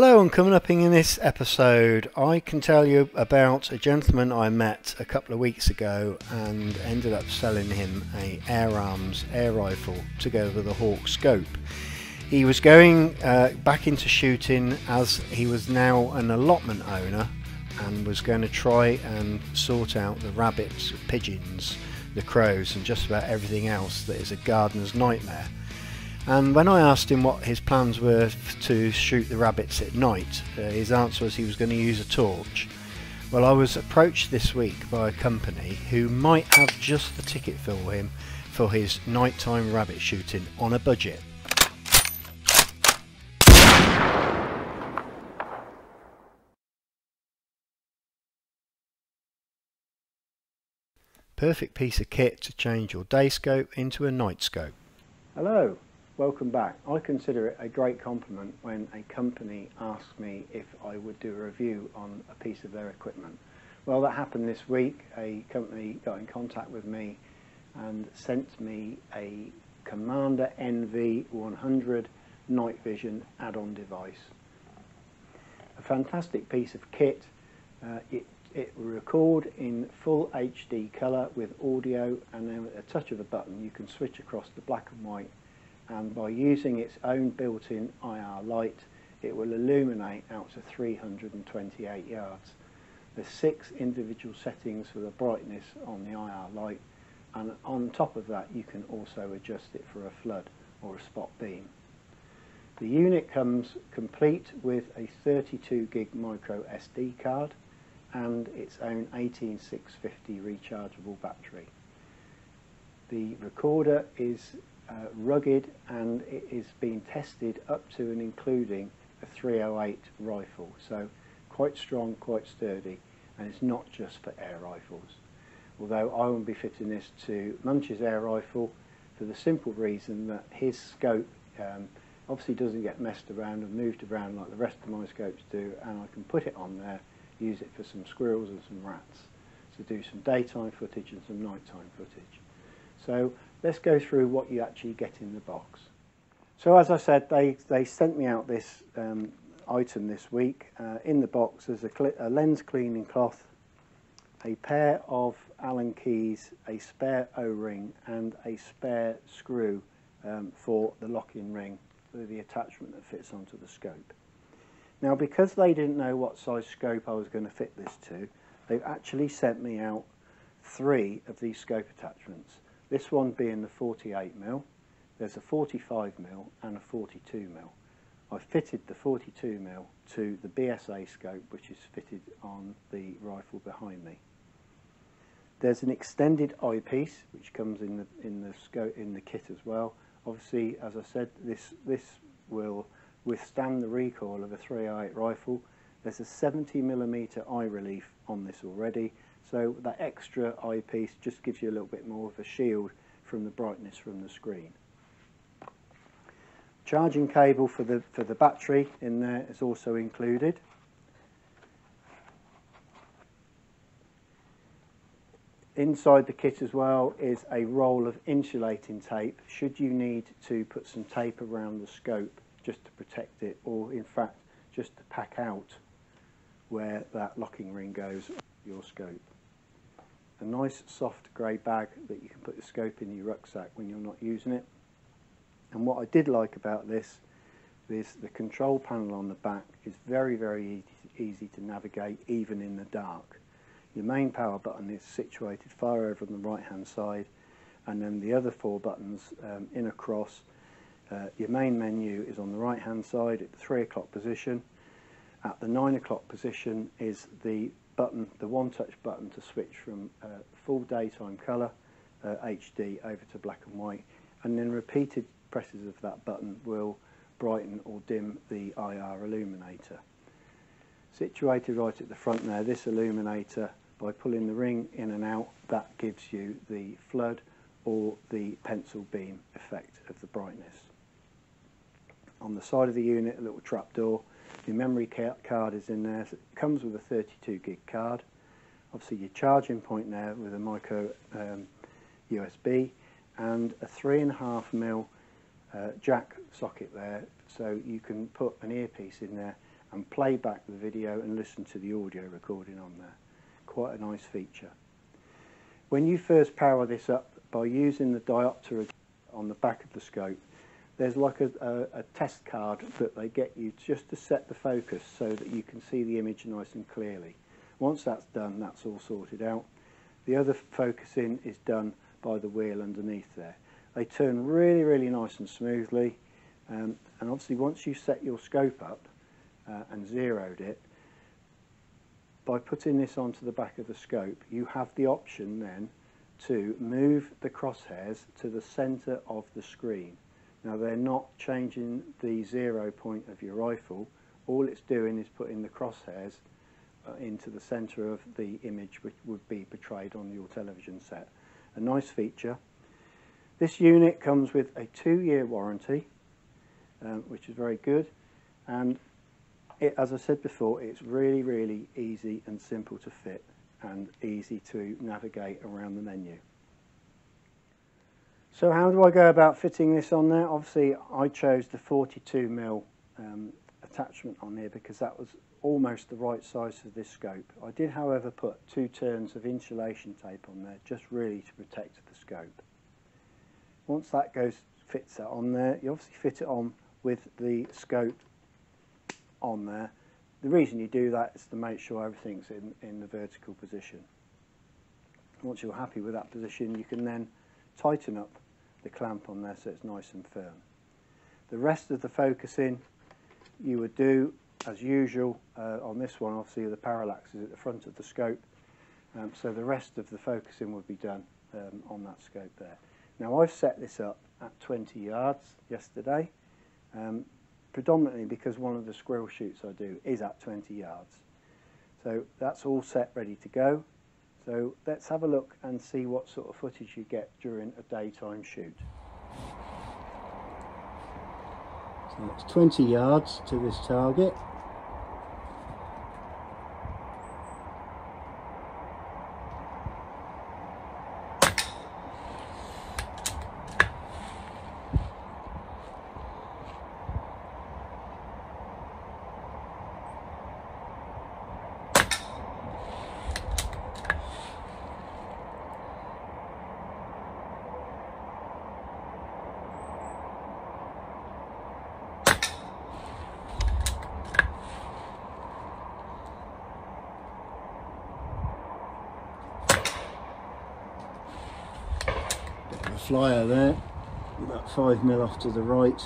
Hello, and coming up in this episode, I can tell you about a gentleman I met a couple of weeks ago and ended up selling him a Air Arms air rifle together with a Hawke scope. He was going uh, back into shooting as he was now an allotment owner and was going to try and sort out the rabbits, pigeons, the crows, and just about everything else that is a gardener's nightmare. And when I asked him what his plans were to shoot the rabbits at night, uh, his answer was he was going to use a torch. Well, I was approached this week by a company who might have just the ticket for him for his nighttime rabbit shooting on a budget. Perfect piece of kit to change your day scope into a night scope. Hello, welcome back. I consider it a great compliment when a company asks me if I would do a review on a piece of their equipment. Well, that happened this week. A company got in contact with me and sent me a Commander NV100 night vision add-on device. A fantastic piece of kit. Uh, it it will record in full HD colour with audio and then a touch of a button you can switch across to black and white and by using its own built-in IR light it will illuminate out to 328 yards. There's six individual settings for the brightness on the IR light and on top of that you can also adjust it for a flood or a spot beam. The unit comes complete with a 32 gig micro SD card and its own 18650 rechargeable battery. The recorder is uh, rugged and it is being tested up to and including a 308 rifle so quite strong quite sturdy and it's not just for air rifles although I will be fitting this to Munch's air rifle for the simple reason that his scope um, obviously doesn't get messed around and moved around like the rest of my scopes do and I can put it on there use it for some squirrels and some rats to do some daytime footage and some nighttime footage. So let's go through what you actually get in the box. So as I said, they, they sent me out this um, item this week. Uh, in the box there's a, a, lens cleaning cloth, a pair of Allen keys, a spare O-ring and a spare screw um, for the lock-in ring, the attachment that fits onto the scope. Now because they didn't know what size scope I was going to fit this to, they've actually sent me out three of these scope attachments. This one being the 48mm, there's a 45mm and a 42mm. I fitted the 42mm to the BSA scope which is fitted on the rifle behind me. There's an extended eyepiece which comes in the in the scope in the kit as well. Obviously, as I said, this this will withstand the recoil of a 308 rifle. There's a 70 millimeter eye relief on this already, so that extra eyepiece just gives you a little bit more of a shield from the brightness from the screen. Charging cable for the, for the battery in there is also included. Inside the kit as well is a roll of insulating tape should you need to put some tape around the scope just to protect it or in fact just to pack out where that locking ring goes your scope. A nice soft grey bag that you can put the scope in your rucksack when you're not using it. And what I did like about this is the control panel on the back is very very easy, to navigate even in the dark. Your main power button is situated far over on the right hand side and then the other four buttons um, in a cross uh, your main menu is on the right hand side at the 3 o'clock position. At the 9 o'clock position is the button, the one touch button to switch from uh, full daytime colour uh, HD over to black and white. And then repeated presses of that button will brighten or dim the IR illuminator. Situated right at the front there, this illuminator, by pulling the ring in and out, that gives you the flood or the pencil beam effect of the brightness. On the side of the unit a little trap door your memory card is in there so it comes with a 32 gig card obviously your charging point there with a micro um, USB and a three and a half mil uh, jack socket there so you can put an earpiece in there and play back the video and listen to the audio recording on there. Quite a nice feature. When you first power this up by using the diopter on the back of the scope, there's like a, a, a, test card that they get you just to set the focus so that you can see the image nice and clearly. Once that's done, that's all sorted out. The other focusing is done by the wheel underneath there. They turn really, really nice and smoothly. Um, and obviously once you set your scope up uh, and zeroed it, by putting this onto the back of the scope, you have the option then to move the crosshairs to the center of the screen. Now they're not changing the zero point of your rifle. All it's doing is putting the crosshairs uh, into the center of the image which would be portrayed on your television set. A nice feature. This unit comes with a two-year warranty, um, which is very good. And it, as I said before, it's really, really easy and simple to fit and easy to navigate around the menu. So how do I go about fitting this on there? Obviously I chose the 42mm um, attachment on here because that was almost the right size for this scope. I did however put two turns of insulation tape on there just really to protect the scope. Once that goes fits that on there, you obviously fit it on with the scope on there. The reason you do that is to make sure everything's in, in the vertical position. Once you're happy with that position, you can then tighten up the clamp on there so it's nice and firm. The rest of the focusing you would do as usual uh, on this one obviously the parallax is at the front of the scope um, so the rest of the focusing would be done um, on that scope there. Now I've set this up at 20 yards yesterday um, predominantly because one of the squirrel shoots I do is at 20 yards. So that's all set ready to go. So let's have a look and see what sort of footage you get during a daytime shoot. So that's 20 yards to this target. Flyer there, about five mil off to the right.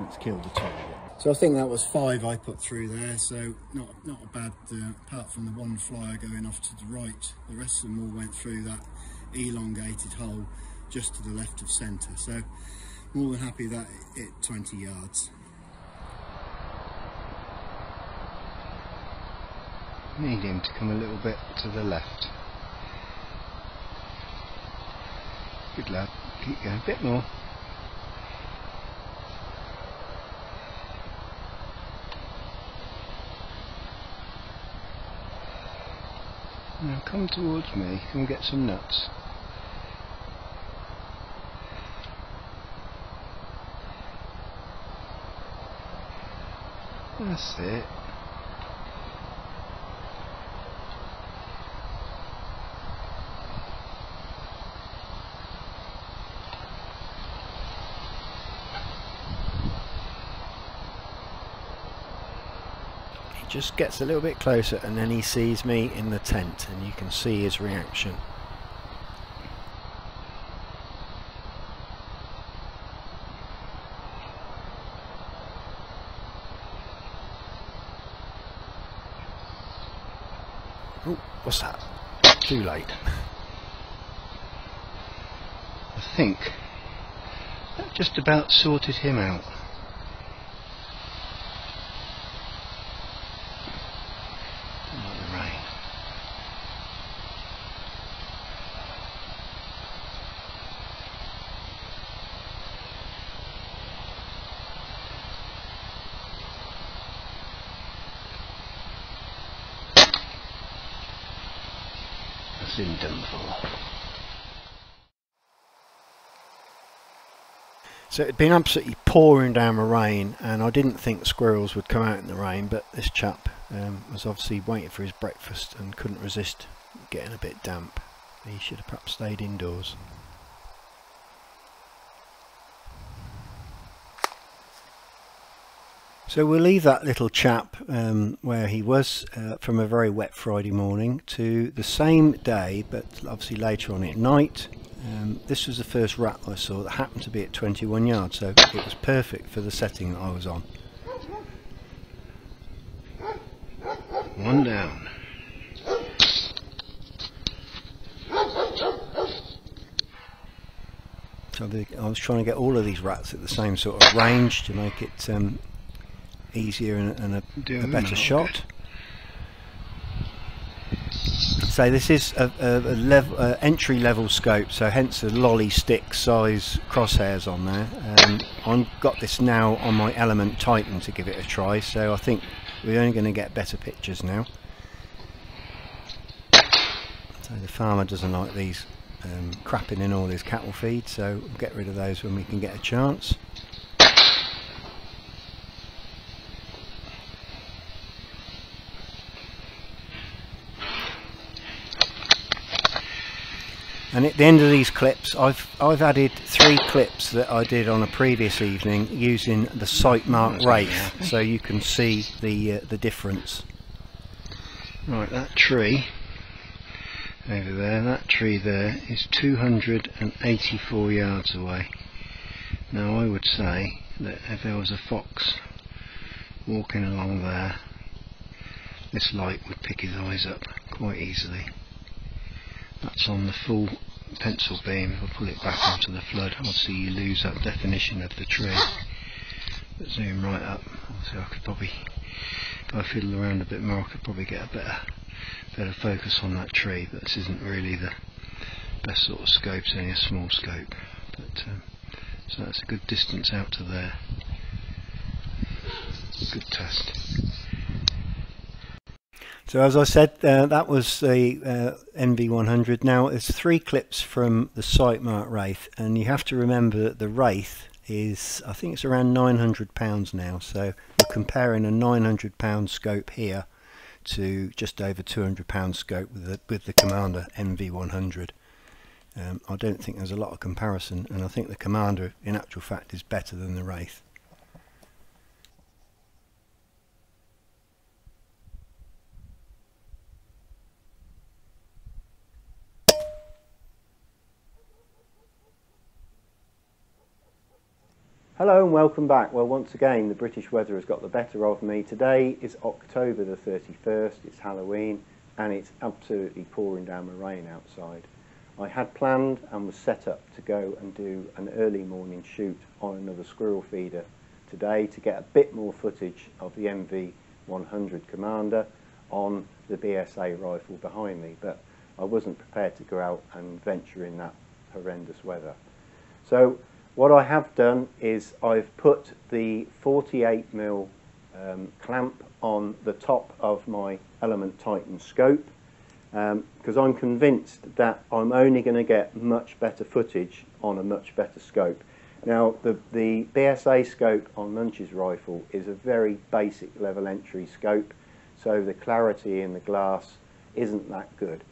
That's killed kill the target. So I think that was five I put through there, so not, not a bad, uh, apart from the one flyer going off to the right, the rest of them all went through that elongated hole just to the left of centre. So more than happy that it 20 yards. Need him to come a little bit to the left. Good lad, keep going, a bit more. Now come towards me, come get some nuts. That's it. Just gets a little bit closer and then he sees me in the tent and you can see his reaction. Oh, what's that? Too late. I think that just about sorted him out. So it had been absolutely pouring down the rain and I didn't think squirrels would come out in the rain but this chap um, was obviously waiting for his breakfast and couldn't resist getting a bit damp. He should have perhaps stayed indoors. So we'll leave that little chap um, where he was uh, from a very wet Friday morning to the same day but obviously later on at night um, this was the first rat I saw that happened to be at 21 yards, so it was perfect for the setting that I was on. One down. So the, I was trying to get all of these rats at the same sort of range to make it um, easier and, and a, a better shot. So this is a, a, a level, uh, entry level scope, so hence the lolly stick size crosshairs on there. Um, I've got this now on my Element Titan to give it a try, so I think we're only going to get better pictures now. So the farmer doesn't like these um, crapping in all his cattle feed, so we'll get rid of those when we can get a chance. And at the end of these clips, I've I've added three clips that I did on a previous evening using the Sightmark Wraith, so you can see the uh, the difference. Right, that tree over there, that tree there is 284 yards away. Now I would say that if there was a fox walking along there, this light would pick his eyes up quite easily that's on the full pencil beam. I pull it back onto the flood obviously you lose that definition of the tree. But zoom right up. Obviously I could probably if I fiddle around a bit more I could probably get a better better focus on that tree. But this isn't really the best sort of scope it's only a small scope. But um, so that's a good distance out to there good test so as I said, uh, that was the uh, NV100. Now it's three clips from the Sightmark Wraith, and you have to remember that the Wraith is, I think it's around 900 pounds now. So we're comparing a 900 pound scope here to just over 200 pound scope with the, with the Commander NV100. Um, I don't think there's a lot of comparison, and I think the Commander, in actual fact, is better than the Wraith. Hello and welcome back. Well, once again, the British weather has got the better of me. Today is October the 31st, it's Halloween, and it's absolutely pouring down rain outside. I had planned and was set up to go and do an early morning shoot on another squirrel feeder today to get a bit more footage of the NV100 Commander on the BSA rifle behind me, but I wasn't prepared to go out and venture in that horrendous weather. So what I have done is I've put the 48mm um, clamp on the top of my Element Titan scope because um, I'm convinced that I'm only going to get much better footage on a much better scope. Now the, the BSA scope on Munch's rifle is a very basic level entry scope so the clarity in the glass isn't that good.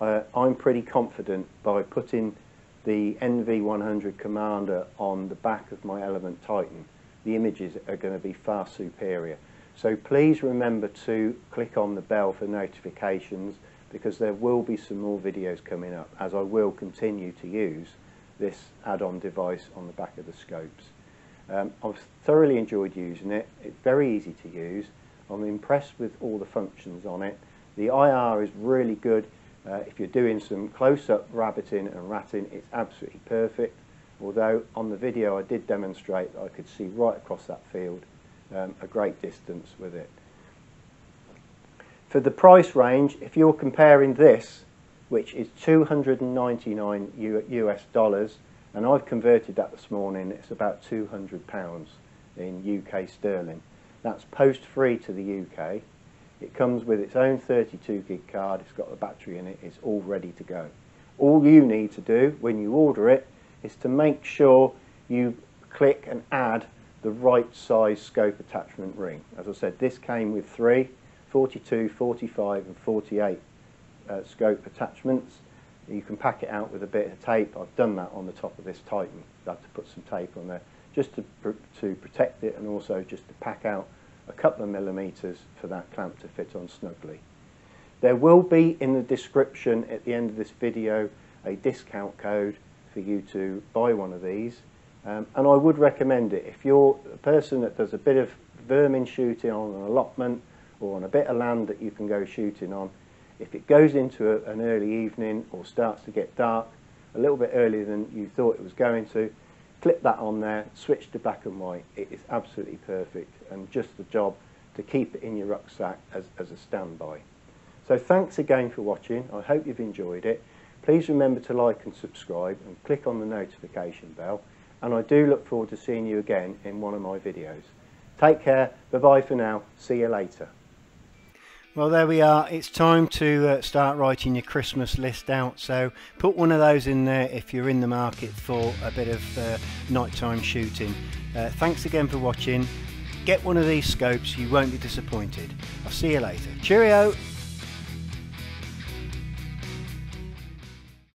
Uh, I'm pretty confident by putting the NV100 Commander on the back of my Element Titan, the images are going to be far superior. So please remember to click on the bell for notifications because there will be some more videos coming up as I will continue to use this add-on device on the back of the scopes. Um, I've thoroughly enjoyed using it. It's very easy to use. I'm impressed with all the functions on it. The IR is really good. Uh, if you're doing some close-up rabbiting and ratting, it's absolutely perfect. Although on the video I did demonstrate that I could see right across that field um, a great distance with it. For the price range, if you're comparing this, which is 299 US dollars, and I've converted that this morning, it's about 200 pounds in UK sterling. That's post-free to the UK. It comes with its own 32 gig card, it's got the battery in it, it's all ready to go. All you need to do when you order it is to make sure you click and add the right size scope attachment ring. As I said, this came with three, 42, 45 and 48 uh, scope attachments. You can pack it out with a bit of tape. I've done that on the top of this Titan. I had to put some tape on there just to, pr to protect it and also just to pack out a couple of millimetres for that clamp to fit on snugly. There will be in the description at the end of this video a discount code for you to buy one of these um, and I would recommend it if you're a person that does a bit of vermin shooting on an allotment or on a bit of land that you can go shooting on if it goes into a, an early evening or starts to get dark a little bit earlier than you thought it was going to clip that on there switch to black and white. It is absolutely perfect and just the job to keep it in your rucksack as, as a standby. So thanks again for watching. I hope you've enjoyed it. Please remember to like and subscribe and click on the notification bell. And I do look forward to seeing you again in one of my videos. Take care, bye bye for now, see you later. Well there we are, it's time to uh, start writing your Christmas list out so put one of those in there if you're in the market for a bit of uh, nighttime shooting. Uh, thanks again for watching, get one of these scopes, you won't be disappointed. I'll see you later. Cheerio!